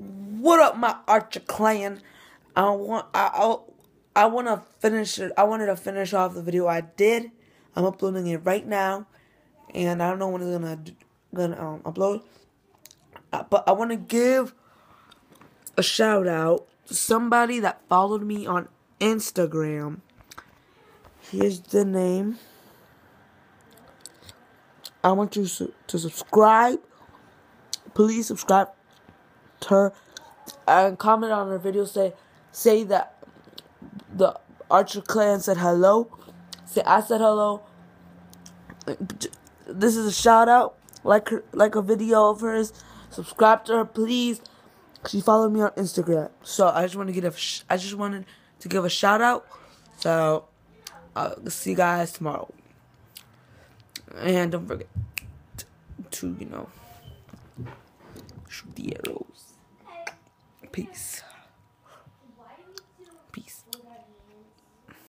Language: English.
What up, my Archer clan? I want I I, want to finish it. I wanted to finish off the video I did. I'm uploading it right now, and I don't know when it's gonna gonna um, upload. Uh, but I want to give a shout out to somebody that followed me on Instagram. Here's the name. I want you to subscribe. Please subscribe her and comment on her video. Say say that the Archer clan said hello. Say I said hello. This is a shout out. Like her, like a video of hers. Subscribe to her, please. She followed me on Instagram. So I just want to give a I just wanted to give a shout out. So I'll see you guys tomorrow. And don't forget to, you know, shoot the arrows. Peace.